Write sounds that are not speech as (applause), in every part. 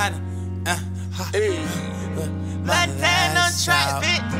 I, uh, hey. uh, my, my,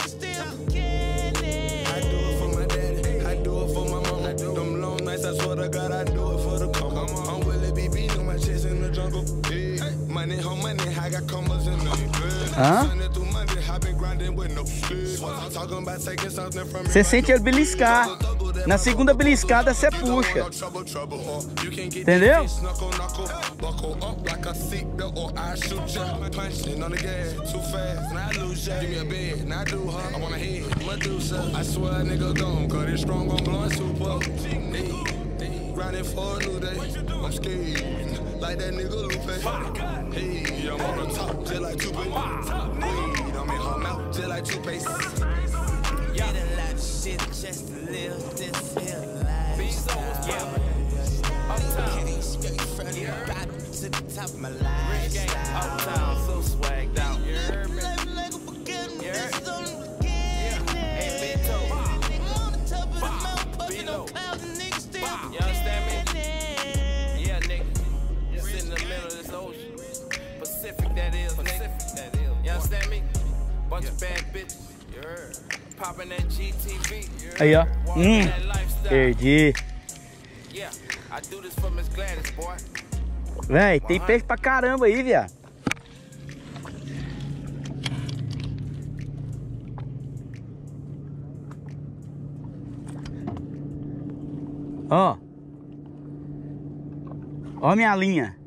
Você sente ele beliscar. Na segunda beliscada você puxa. Entendeu? Grinding for a new day. I'm scared. Like that nigga Lupe. Hey, I'm on the top, just like two Weed, I'm in her mouth, just like toothpaste. Get a lot of shit just to live this here life. Yeah. Uptown. Straight from the bottom to the top of my life. Uptown, so swagged out. Aí, ó. Hum, perdi. Véi, tem peixe pra caramba aí, viado. Ó. Ó minha linha.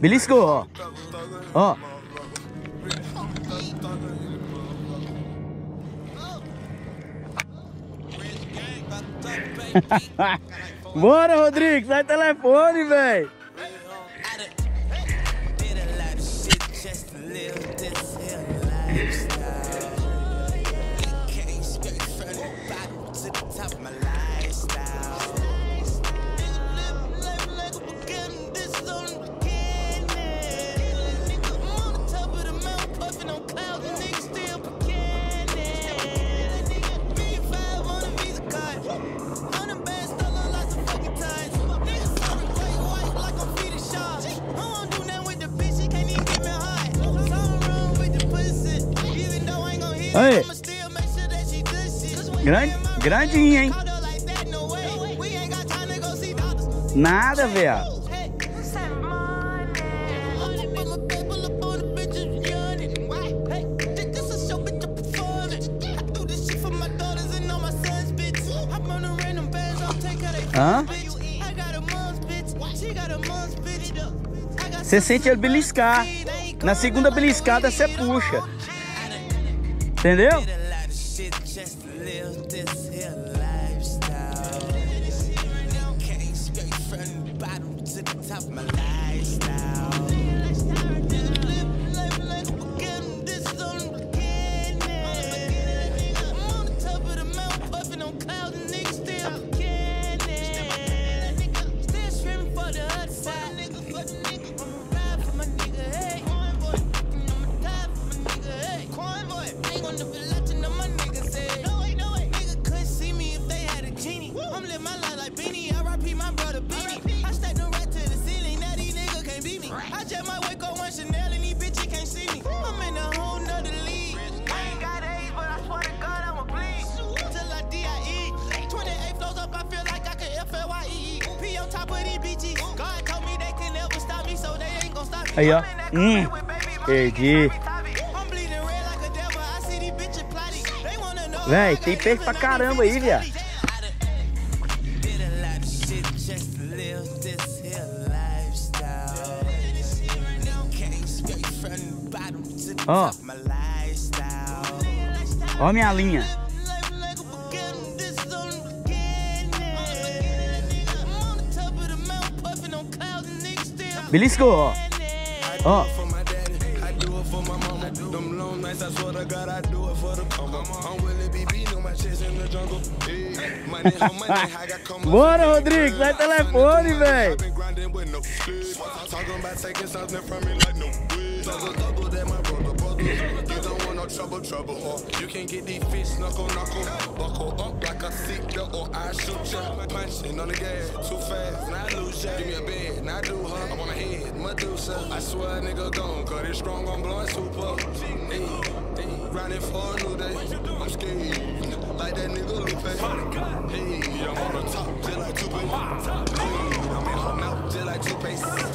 Beliscou, ó. Ó. (laughs) Bora, Rodrigo, sai telefone, velho. Aí. Grande, grandinho, hein? Nada, velho. Hã? Você sente ele beliscar. Na segunda beliscada você puxa. Entendeu? Aí, ó. Hum, perdi. Véi, tem peixe pra caramba aí, viado. Ó. Ó minha linha. Beliscou, ó. Ó. Bora, Rodrigo, vai telefone, velho. Trouble, trouble, or you can get these fish knuckle, knuckle, buckle up like a seatbelt, or I shoot ya. Punching on the gas, too fast, and I lose ya. Give me a bed, and I do her. I'm on a head, Medusa. I swear a nigga gone, cause it's strong, I'm blowing super. Hey, hey, grinding for a new day. I'm scared, like that nigga Lupe. Hey, I'm on the top, just like two Hey, I'm in her mouth, just like toothpaste.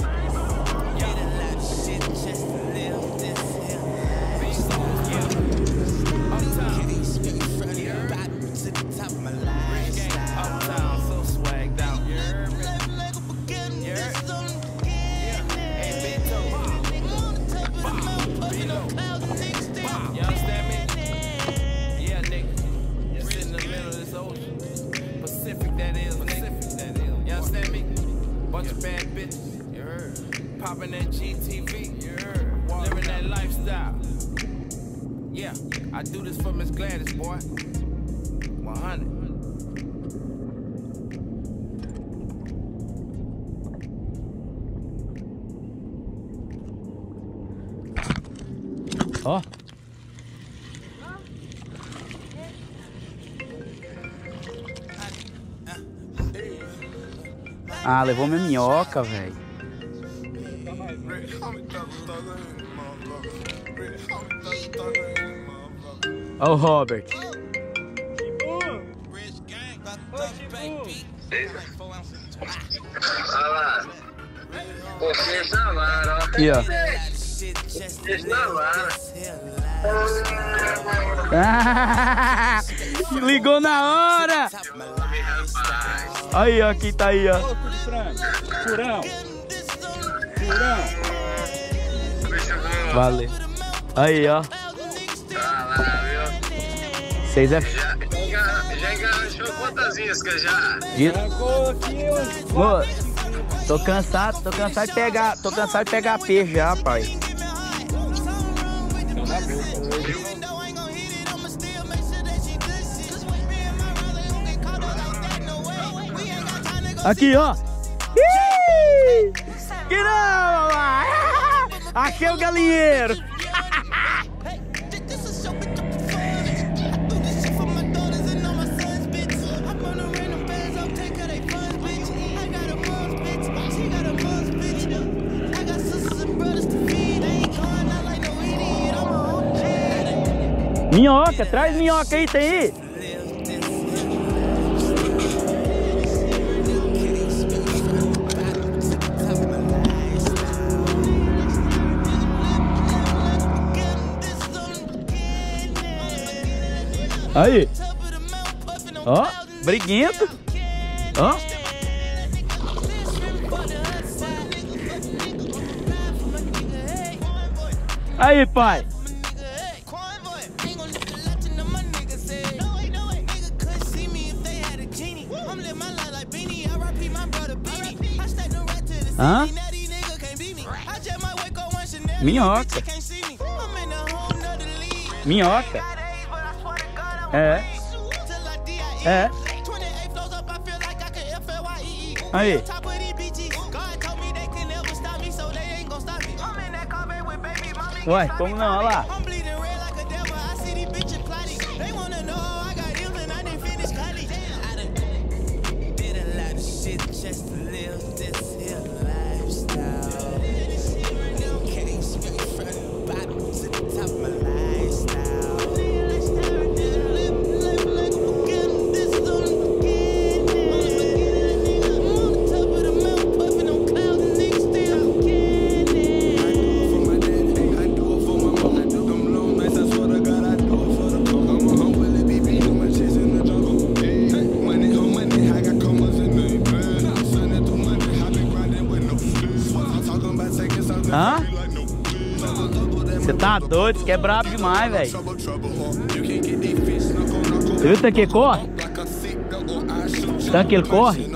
Ó. Ah, levou minha minhoca, velho. Ó o Robert. Olha lá. Vocês chamaram, ó. Aqui, ó. Vocês chamaram. Ah, (laughs) ligou na hora. Aí, ó, quem tá aí, ó. Furão. Furão. Valeu. Aí, ó. Vocês é. Já, já enga- já enganchou quantas iscas já? tô cansado, tô cansado de pegar, tô cansado de pegar peixe já, pai. Aqui, ó. Que não, mamãe. Aqui é o galinheiro. (laughs) Minhoca, traz minhoca aí, tem aí. Aí. Ó, briguento. Ó. Aí, pai. Hã? Minhoca. Minhoca. É. É. Aí. Ué, como não? Olha lá. Hã? Você tá doido? Que é brabo demais, velho. Você viu o tanque que corre? O tanque ele corre?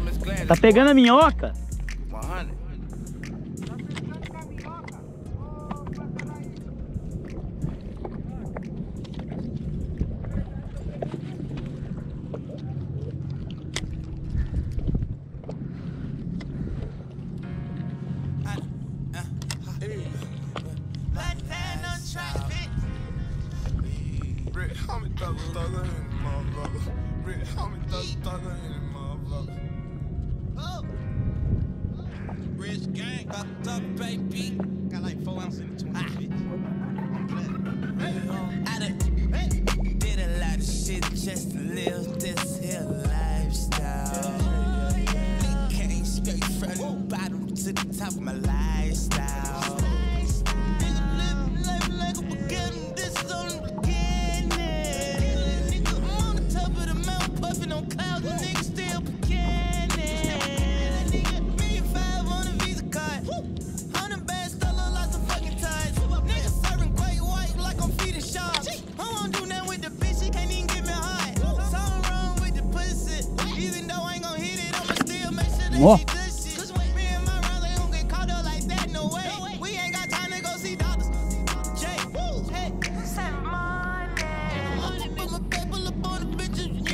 Miss Gladys. Tá pegando a minhoca? Top of my lifestyle. Nigga live life like a beginning, this is only beginning. Nigga, I'm on the top of the mountain, puffing on clouds, and niggas still beginning. Nigga, million five on a Visa card. Hundred bags, still look like fucking ties. Niggas serving great white like I'm feeding sharks. I won't do nothing with the bitch, she can't even get me high. Something wrong with the pussy. Even though I ain't gon' hit it, I'ma still make sure that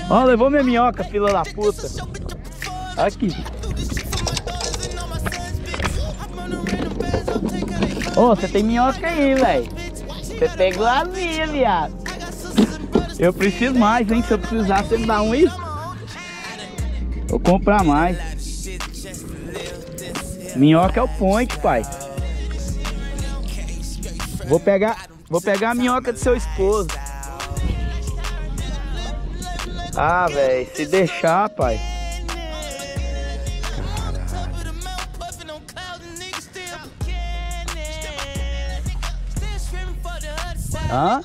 Ó, levou minha minhoca, fila da puta. Aqui. Ô, você tem minhoca aí, velho. Você pegou a minha, viado. Eu preciso mais, hein? Se eu precisar, você me dá um aí? Vou comprar mais. Minhoca é o point, pai. Vou pegar, vou pegar a minhoca do seu esposo. Ah, velho, se deixar, pai. Hã?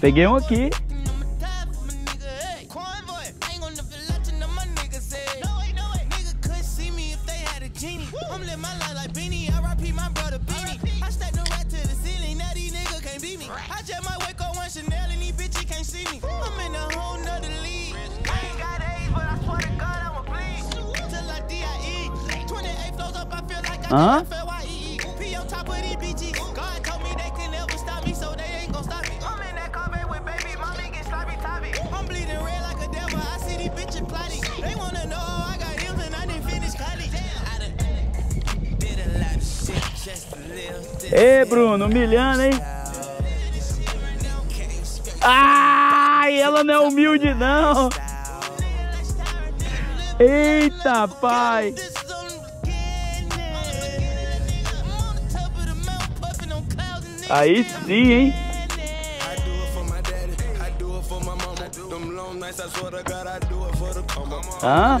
Peguei um aqui. Ê, Bruno, humilhando, hein? Ai, ela não é humilde, não. Eita, pai. Aí sim, hein? Hã?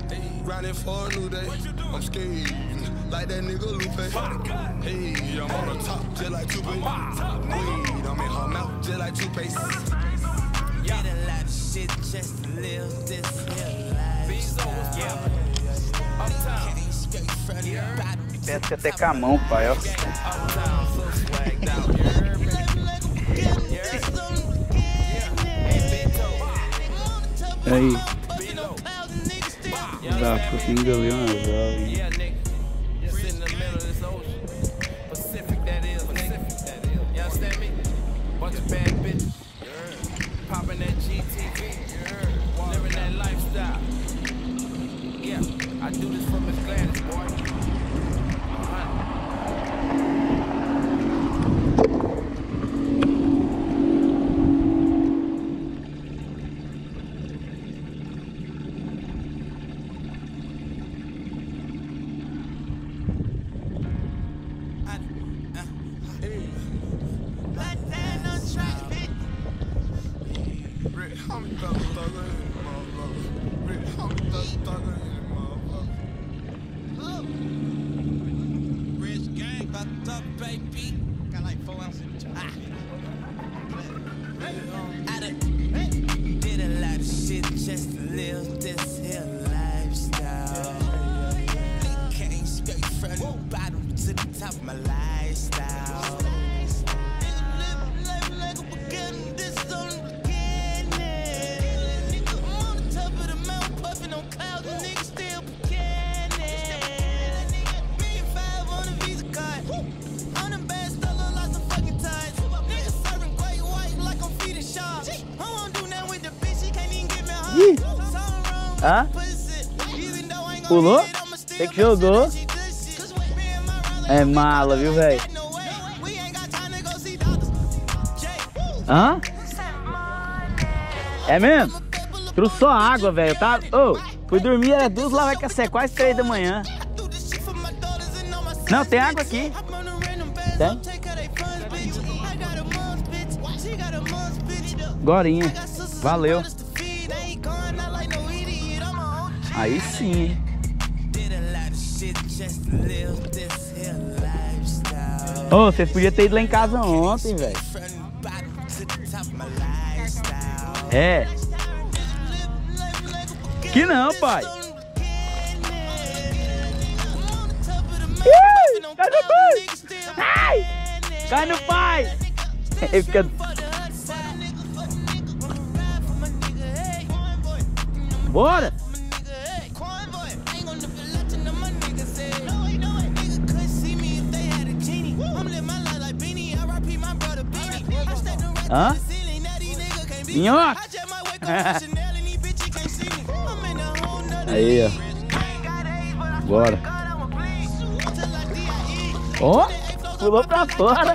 grinding for a new day. I'm like that nigga Lupe. Hey, I'm on the top, just like Tupac. Wait, I'm in her mouth, just like Tupac. Yeah. Did a lot of shit just live this here life. These always yeah. Uptown. Pesca até com a mão, pai, ó. Aí da proteína leonazol. just live this here Pulou? Você que jogou? É mala, viu, velho? Hã? É mesmo? Trouxe só água, velho. Tá? Ô, oh, fui dormir, era duas lá, vai que é quase três da manhã. Não, tem água aqui. Tem? Gorinha. Valeu. Aí sim, Ô, oh, vocês podiam ter ido lá em casa ontem, velho. É. Que não, pai. Uh, cai no pai! Ai! Cai no pai! (laughs) Ele fica... Bora! Hã? Minhoca! (laughs) Aí, ó. Bora. Ó, oh, pulou pra fora.